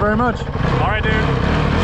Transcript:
very much. All right, dude.